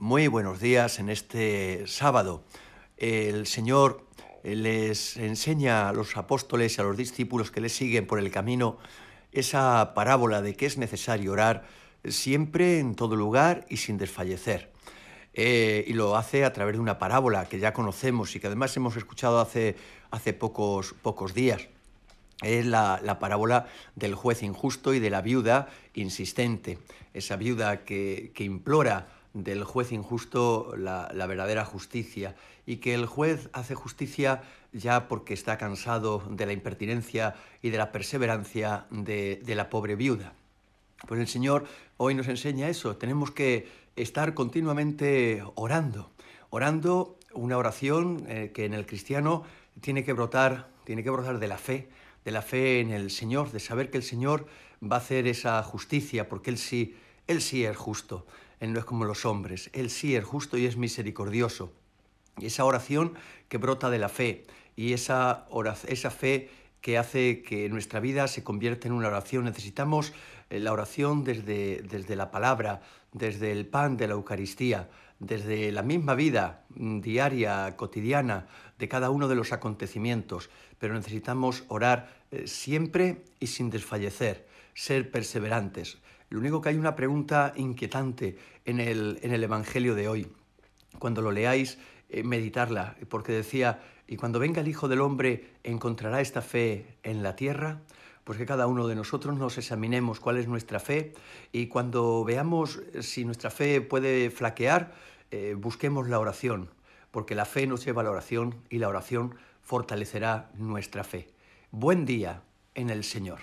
Muy buenos días en este sábado. El Señor les enseña a los apóstoles y a los discípulos que le siguen por el camino esa parábola de que es necesario orar siempre, en todo lugar y sin desfallecer. Eh, y lo hace a través de una parábola que ya conocemos y que además hemos escuchado hace, hace pocos, pocos días. Es la, parábola del juez injusto y de la viuda insistente. Esa viuda que, que implora del juez injusto la, verdadera justicia y que el juez hace justicia ya porque está cansado de la impertinencia y de la perseverancia de, la pobre viuda. Pues el Señor hoy nos enseña eso, tenemos que estar continuamente orando, orando una oración eh, que en el cristiano tiene que brotar, tiene que brotar de la fe, de la fe en el Señor, de saber que el Señor va a hacer esa justicia, porque Él sí, Él sí es justo. Él no es como los hombres, Él sí es justo y es misericordioso. Y esa oración que brota de la fe y esa, esa fe que hace que nuestra vida se convierta en una oración. Necesitamos eh, la oración desde, desde la palabra, desde el pan de la Eucaristía, desde la misma vida mm, diaria, cotidiana, de cada uno de los acontecimientos, pero necesitamos orar eh, siempre y sin desfallecer, ser perseverantes. Lo único que hay una pregunta inquietante en el, en el Evangelio de hoy. Cuando lo leáis, eh, meditarla, porque decía, y cuando venga el Hijo del Hombre, ¿encontrará esta fe en la tierra? Pues que cada uno de nosotros nos examinemos cuál es nuestra fe y cuando veamos si nuestra fe puede flaquear, eh, busquemos la oración, porque la fe nos lleva a la oración y la oración fortalecerá nuestra fe. Buen día en el Señor.